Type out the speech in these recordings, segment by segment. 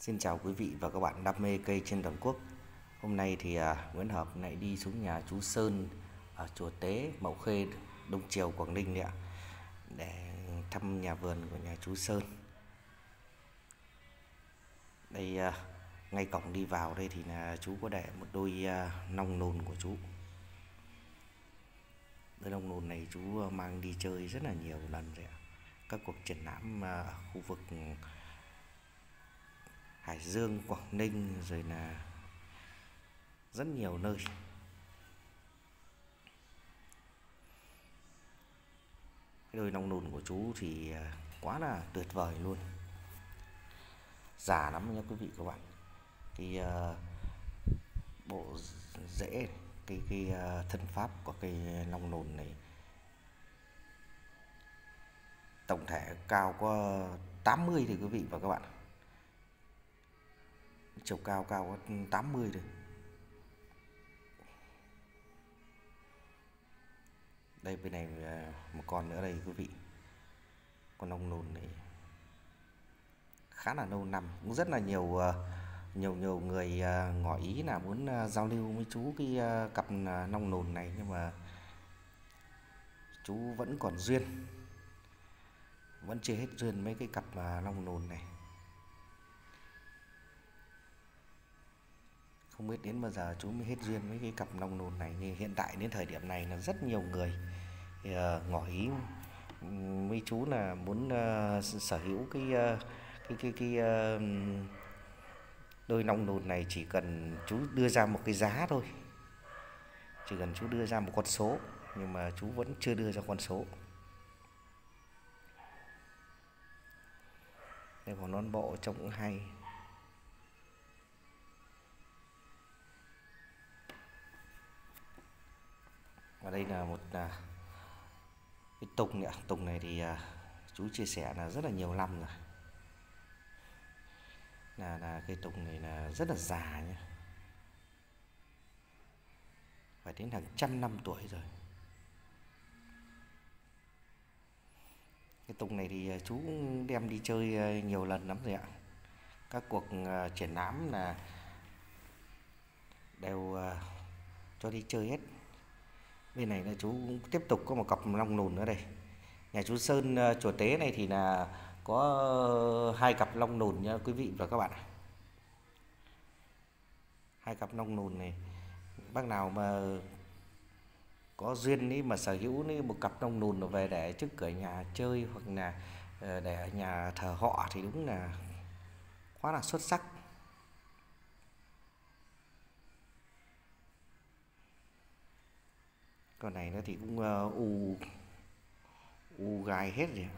Xin chào quý vị và các bạn đam mê cây trên toàn quốc. Hôm nay thì à, Nguyễn Hợp lại đi xuống nhà chú Sơn ở chùa Tế, Mậu Khê, Đông Triều, Quảng Ninh đấy ạ. Để thăm nhà vườn của nhà chú Sơn. Đây à, ngay cổng đi vào đây thì là chú có để một đôi à, nong nồn của chú. Đôi nong nồn này chú à, mang đi chơi rất là nhiều lần rồi ạ. Các cuộc triển lãm à, ở khu vực Hải Dương, Quảng Ninh rồi là rất nhiều nơi. Cái đôi nong nồn của chú thì à, quá là tuyệt vời luôn. Già lắm nha quý vị các bạn. Cái uh, à, bộ rễ cái cái uh, thân pháp của cây nong nồn này tổng thể cao có 80 thì quý vị và các bạn chiều cao cao có 80 rồi. Đây, bên này à, một con nữa đây, quý vị. Con ông nồn này. Khá là lâu năm, cũng rất là nhiều à, nhiều nhiều người à, ngỏ ý là muốn giao lưu với chú cái cặp nong nồn này, nhưng mà chú vẫn còn duyên, vẫn chưa hết duyên mấy cái cặp nong nồn này. Không biết đến bao giờ chú mới hết duyên với cái cặp nong nồn này nhưng hiện tại đến thời điểm này là rất nhiều người uh, ngỏ ý mấy chú là muốn uh, sở hữu cái uh, cái cái cái uh, đôi nong nồn này chỉ cần chú đưa ra một cái giá thôi. Chỉ cần chú đưa ra một con số nhưng mà chú vẫn chưa đưa ra con số. Đây còn non bộ trông cũng hay. Và đây là một à, cái tùng ạ. Tùng này thì à, chú chia sẻ là rất là nhiều năm rồi. Là là cây tùng này là rất là già nhé phải đến hàng trăm năm tuổi rồi. Cái tùng này thì à, chú cũng đem đi chơi à, nhiều lần lắm rồi ạ. Các cuộc à, triển lãm là đều cho đi chơi hết bên này là chú tiếp tục có một cặp long nồn nữa đây. Nhà chú Sơn ờ, chùa Tế này thì là có ờ, hai cặp long nồn nha quý vị và các bạn hai cặp long nồn này, bác nào mà có duyên ấy mà sở hữu ấy một cặp long nồn về để trước cửa nhà chơi hoặc là ờ, để ở nhà thờ họ thì đúng là quá là xuất sắc. Con này nó thì cũng uh, u u gai hết rồi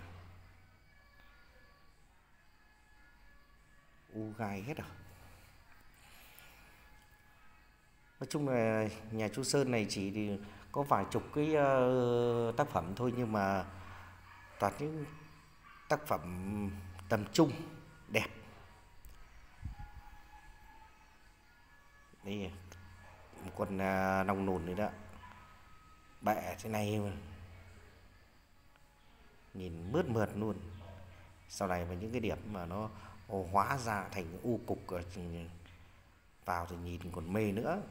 u gai hết rồi nói chung là nhà chú sơn này chỉ thì có vài chục cái uh, tác phẩm thôi nhưng mà toàn những tác phẩm tầm trung đẹp. Đây một con uh, nòng nồn nữa đó bẹ thế này mà. Nhìn mướt mượt luôn. Sau này mà những cái điểm mà nó hóa ra thành u cục vào thì nhìn còn mê nữa.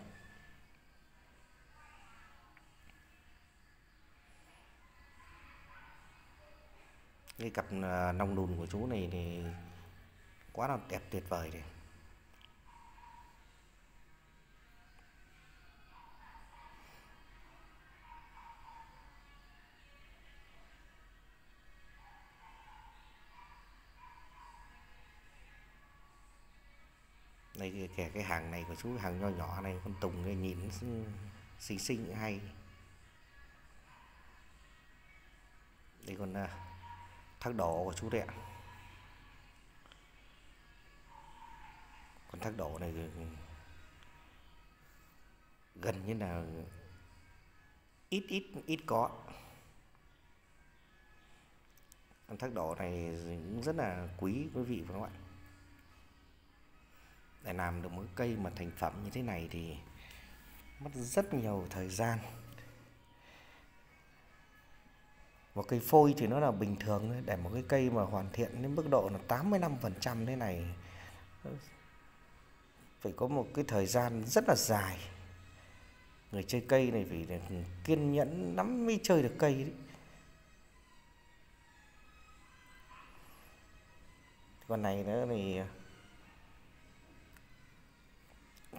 Cái cặp à, nong đùn của chú này thì quá là đẹp tuyệt vời này. Kể cái hàng này của chú hàng nho nhỏ này con tùng này nhìn xinh xinh hay. Đây còn uh, à, thác đổ của chú đấy ạ. Con thác đổ này gần như là ít ít ít có. Con thác đổ này cũng rất là quý quý vị và các bạn để làm được một cây mà thành phẩm như thế này thì mất rất nhiều thời gian. Một cây phôi thì nó là bình thường để một cái cây mà hoàn thiện đến mức độ là 85% thế này, phải có một cái thời gian rất là dài. Người chơi cây này phải kiên nhẫn lắm mới chơi được cây đấy. Con này nữa thì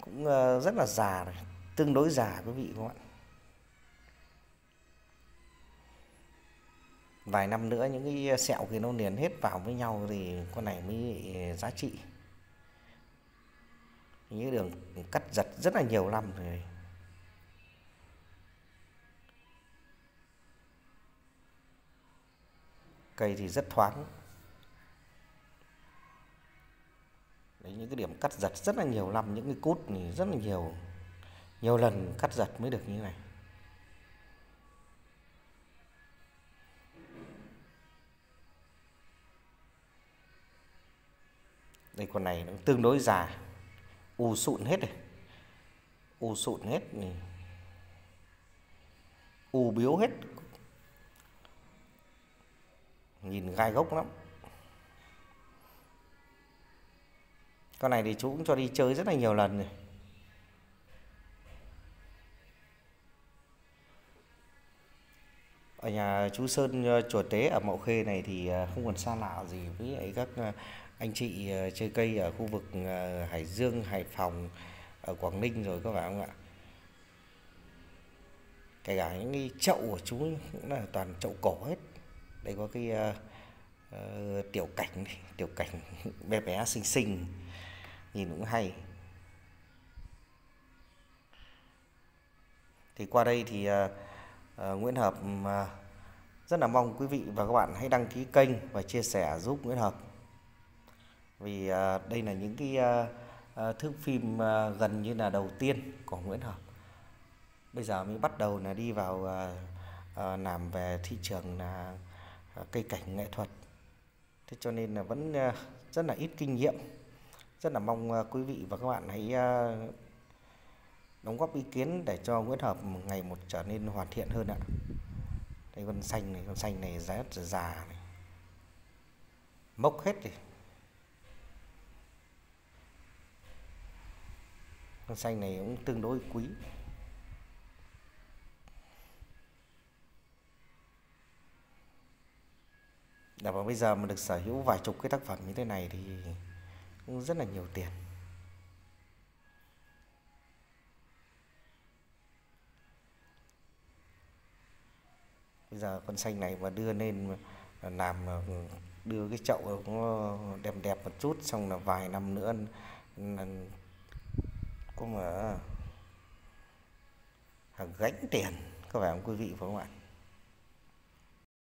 cũng ờ, rất là già rồi tương đối già quý vị các bạn vài năm nữa những cái sẹo kia nó liền hết vào với nhau thì con này mới ờ, giá trị. Những đường cắt giật rất là nhiều năm rồi. Cây thì rất thoáng. Đấy, những cái điểm cắt giật rất là nhiều năm những cái cút thì rất là nhiều nhiều lần cắt giật mới được như này. Đây con này nó tương đối già u sụn hết rồi. U sụn hết này u biếu hết. Nhìn gai gốc lắm. Con này thì chú cũng cho đi chơi rất là nhiều lần rồi ở nhà chú Sơn ờ, chùa Tế ở Mậu Khê này thì ờ, không còn xa lạ gì với các ờ, anh chị chơi cây ở khu vực Hải Dương, Hải Phòng, ở Quảng Ninh rồi các bạn không ạ? Kể cả những cái chậu của chú cũng là toàn chậu cổ hết. Đây có cái uh, uh, tiểu cảnh này, tiểu cảnh bé bé xinh xinh nhìn cũng hay. Thì qua đây thì uh, uh, Nguyễn Hợp uh, rất là mong quý vị và các bạn hãy đăng ký kênh và chia sẻ giúp Nguyễn Hợp. Vì uh, đây là những cái uh, uh, thước phim gần như là đầu tiên của Nguyễn Hợp. Bây giờ mới bắt đầu là đi vào làm về thị trường là cây cảnh nghệ thuật. Thế cho nên là vẫn rất là ít kinh nghiệm rất là mong ờ, quý vị và các bạn hãy ờ, đóng góp ý kiến để cho Nguyễn Hợp ngày một trở nên hoàn thiện hơn ạ. Đây, con xanh này, con xanh này rất là già này. Mốc hết rồi con xanh này cũng tương đối quý. Và mà bây giờ mà được sở hữu vài chục cái tác phẩm như thế này thì cũng rất là nhiều tiền. Bây giờ con xanh này mà đưa lên làm đưa cái chậu cũng ờ, đẹp đẹp một chút, xong là vài năm nữa có mà à, gánh tiền. Các bạn quý vị và các bạn